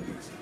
Netflix.